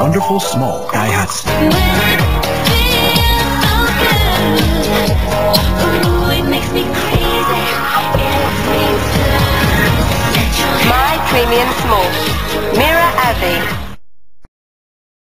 Wonderful small Daihatsu. My Premium Small. Mira Abbey.